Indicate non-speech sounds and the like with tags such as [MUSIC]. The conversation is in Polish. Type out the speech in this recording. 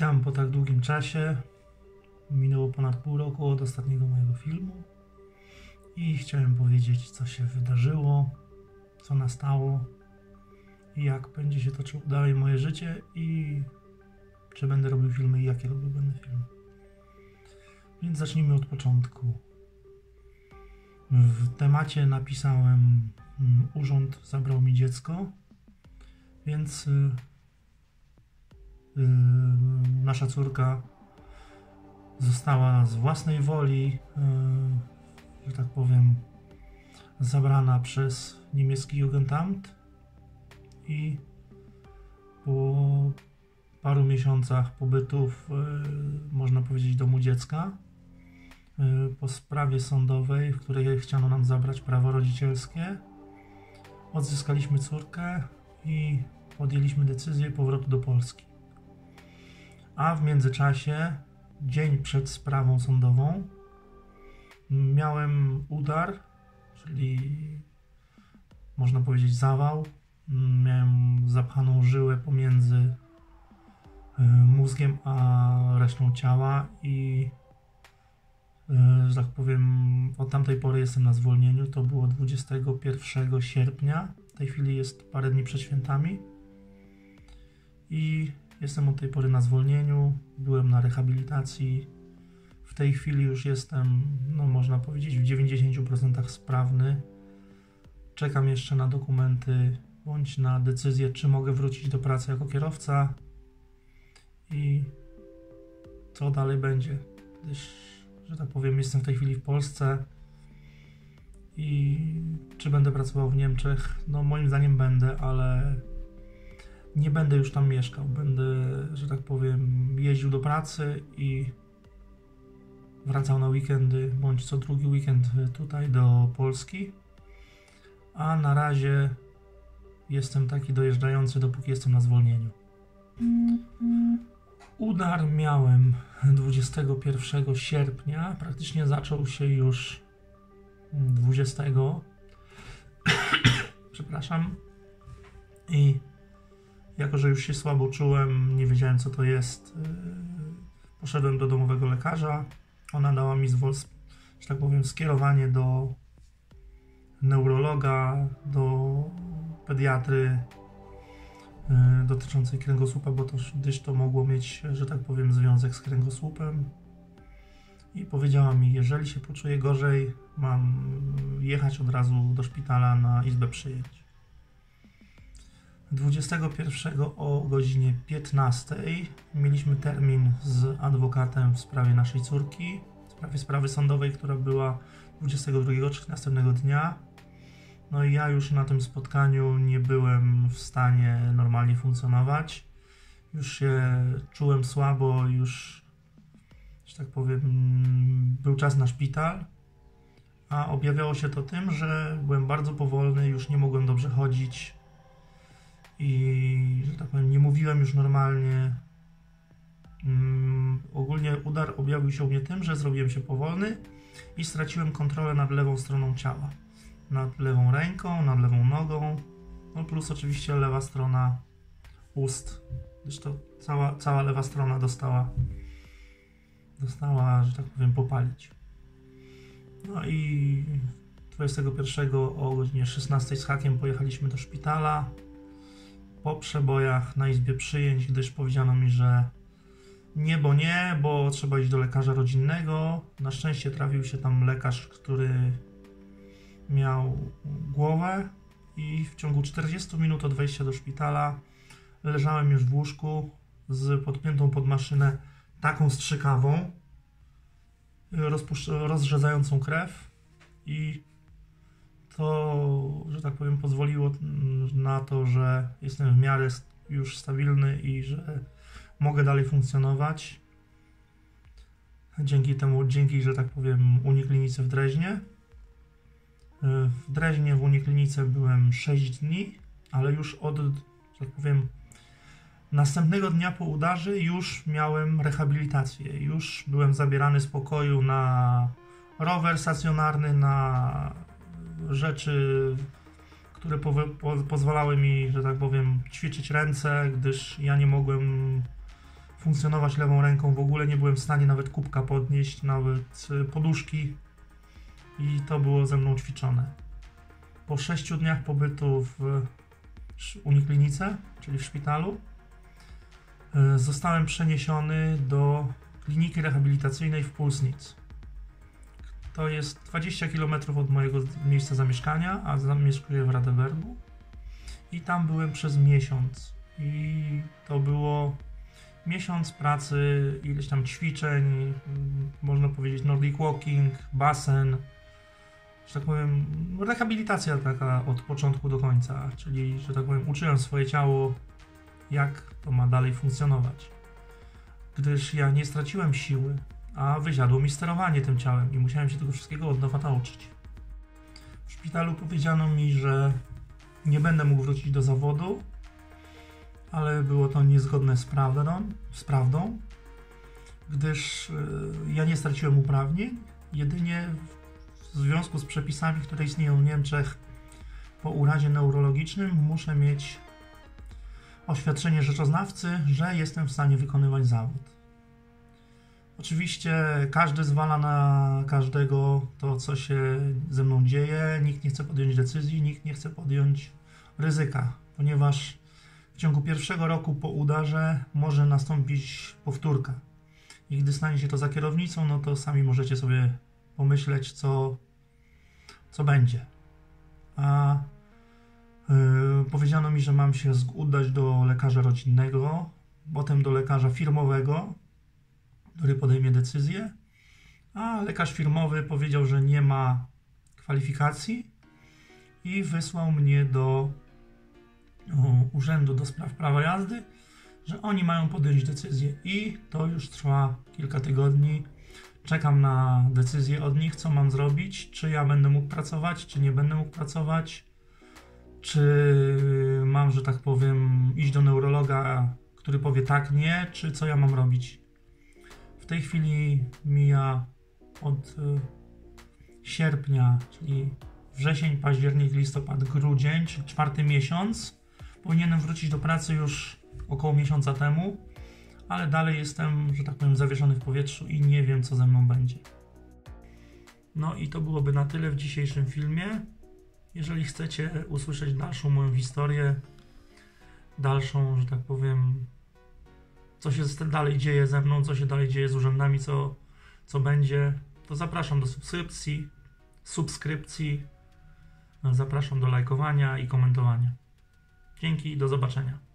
Witam po tak długim czasie. Minęło ponad pół roku od ostatniego mojego filmu i chciałem powiedzieć, co się wydarzyło, co nastało jak będzie się toczyło dalej moje życie i czy będę robił filmy i jakie robił będę filmy. Więc zacznijmy od początku. W temacie napisałem mm, Urząd zabrał mi dziecko, więc y, nasza córka została z własnej woli, y, że tak powiem, zabrana przez niemiecki Jugendamt i po paru miesiącach pobytów, można powiedzieć, domu dziecka, po sprawie sądowej, w której chciano nam zabrać prawo rodzicielskie, odzyskaliśmy córkę i podjęliśmy decyzję powrotu do Polski. A w międzyczasie, dzień przed sprawą sądową, miałem udar, czyli można powiedzieć zawał. Miałem zapchaną żyłę pomiędzy mózgiem a resztą ciała i że tak powiem, od tamtej pory jestem na zwolnieniu. To było 21 sierpnia. W tej chwili jest parę dni przed świętami. I jestem od tej pory na zwolnieniu. Byłem na rehabilitacji. W tej chwili już jestem, no można powiedzieć, w 90% sprawny. Czekam jeszcze na dokumenty bądź na decyzję, czy mogę wrócić do pracy jako kierowca i co dalej będzie, gdyż, że tak powiem, jestem w tej chwili w Polsce i czy będę pracował w Niemczech? No moim zdaniem będę, ale nie będę już tam mieszkał. Będę, że tak powiem, jeździł do pracy i wracał na weekendy, bądź co drugi weekend tutaj do Polski. A na razie jestem taki dojeżdżający, dopóki jestem na zwolnieniu. Udar miałem 21 sierpnia, praktycznie zaczął się już 20. [COUGHS] Przepraszam. I jako, że już się słabo czułem, nie wiedziałem co to jest, yy, poszedłem do domowego lekarza. Ona dała mi, zwol, że tak powiem, skierowanie do neurologa, do pediatry yy, dotyczącej kręgosłupa, bo to, gdyż to mogło mieć, że tak powiem, związek z kręgosłupem. I powiedziała mi, jeżeli się poczuję gorzej, mam jechać od razu do szpitala na izbę przyjęć. 21 o godzinie 15 mieliśmy termin z adwokatem w sprawie naszej córki, w sprawie sprawy sądowej, która była 22 czy następnego dnia. No i ja już na tym spotkaniu nie byłem w stanie normalnie funkcjonować. Już się czułem słabo, już, że tak powiem, był czas na szpital. A objawiało się to tym, że byłem bardzo powolny, już nie mogłem dobrze chodzić i, że tak powiem, nie mówiłem już normalnie. Um, ogólnie udar objawił się u mnie tym, że zrobiłem się powolny i straciłem kontrolę nad lewą stroną ciała. Nad lewą ręką, nad lewą nogą, no plus oczywiście lewa strona ust, gdyż to cała, cała lewa strona dostała, dostała, że tak powiem, popalić. No i 21 o godzinie 16 z hakiem pojechaliśmy do szpitala po przebojach na izbie przyjęć, gdyż powiedziano mi, że nie, bo nie, bo trzeba iść do lekarza rodzinnego. Na szczęście trafił się tam lekarz, który miał głowę i w ciągu 40 minut od wejścia do szpitala leżałem już w łóżku z podpiętą pod maszynę taką strzykawą, rozrzedzającą krew i to, że tak powiem, pozwoliło na to, że jestem w miarę już stabilny i że mogę dalej funkcjonować. Dzięki temu, dzięki, że tak powiem, Uniklinice w Dreźnie. W Dreźnie w Uniklinice byłem 6 dni, ale już od, że tak powiem, następnego dnia po udarze już miałem rehabilitację. Już byłem zabierany z pokoju na rower stacjonarny, na rzeczy, które po, po, pozwalały mi, że tak powiem, ćwiczyć ręce, gdyż ja nie mogłem funkcjonować lewą ręką. W ogóle nie byłem w stanie nawet kubka podnieść, nawet y, poduszki. I to było ze mną ćwiczone. Po sześciu dniach pobytu w uniklinice, czyli w szpitalu, y, zostałem przeniesiony do kliniki rehabilitacyjnej w Pulsnitz. To jest 20 km od mojego miejsca zamieszkania, a zamieszkuję w Radebergu. I tam byłem przez miesiąc. I to było miesiąc pracy, ileś tam ćwiczeń, mm, można powiedzieć Nordic Walking, basen, że tak powiem, rehabilitacja taka od początku do końca, czyli, że tak powiem, uczyłem swoje ciało, jak to ma dalej funkcjonować. Gdyż ja nie straciłem siły, a wysiadło mi sterowanie tym ciałem i musiałem się tego wszystkiego od nowa nauczyć. W szpitalu powiedziano mi, że nie będę mógł wrócić do zawodu, ale było to niezgodne z prawdą, z prawdą gdyż yy, ja nie straciłem uprawnień, jedynie w związku z przepisami, które istnieją w Niemczech po urazie neurologicznym muszę mieć oświadczenie rzeczoznawcy, że jestem w stanie wykonywać zawód. Oczywiście każdy zwala na każdego to, co się ze mną dzieje. Nikt nie chce podjąć decyzji, nikt nie chce podjąć ryzyka, ponieważ w ciągu pierwszego roku po udarze może nastąpić powtórka. I gdy stanie się to za kierownicą, no to sami możecie sobie pomyśleć, co, co będzie. A yy, powiedziano mi, że mam się udać do lekarza rodzinnego, potem do lekarza firmowego, który podejmie decyzję, a lekarz firmowy powiedział, że nie ma kwalifikacji i wysłał mnie do Urzędu do Spraw Prawa Jazdy, że oni mają podjąć decyzję i to już trwa kilka tygodni. Czekam na decyzję od nich, co mam zrobić, czy ja będę mógł pracować, czy nie będę mógł pracować, czy mam, że tak powiem, iść do neurologa, który powie tak, nie, czy co ja mam robić tej chwili mija od y, sierpnia, czyli wrzesień, październik, listopad, grudzień, czyli czwarty miesiąc. Powinienem wrócić do pracy już około miesiąca temu, ale dalej jestem, że tak powiem, zawieszony w powietrzu i nie wiem, co ze mną będzie. No i to byłoby na tyle w dzisiejszym filmie. Jeżeli chcecie usłyszeć dalszą moją historię, dalszą, że tak powiem, co się dalej dzieje ze mną, co się dalej dzieje z urzędami, co, co będzie, to zapraszam do subskrypcji, subskrypcji, zapraszam do lajkowania i komentowania. Dzięki i do zobaczenia.